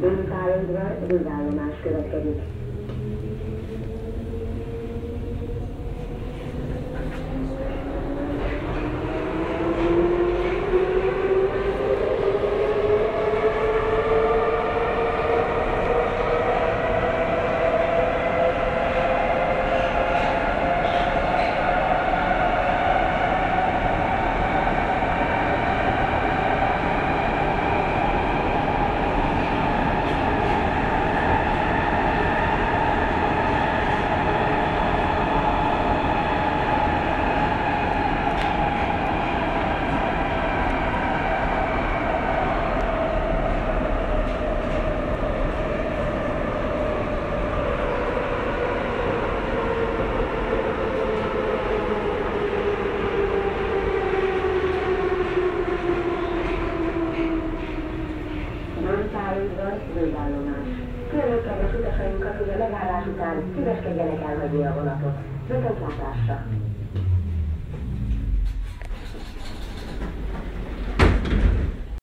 Dőpályaudvar végállomás következik. Dőpályaudvar végállomás. Kérlek kedves utasainkat, hogy a megállás után szíveskedjenek elhagyni a vonatot. Viszontlátásra!